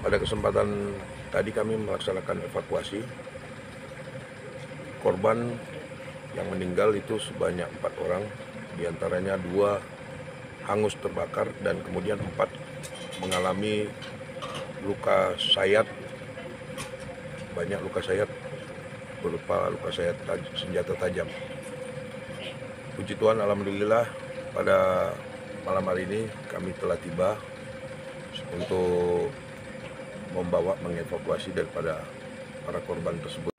Pada kesempatan tadi kami melaksanakan evakuasi. Korban yang meninggal itu sebanyak empat orang, di antaranya dua hangus terbakar dan kemudian empat mengalami luka sayat, banyak luka sayat berupa luka sayat taj- senjata tajam. Puji Tuhan, Alhamdulillah pada malam hari ini kami telah tiba untuk membawa mengevakuasi daripada para korban tersebut.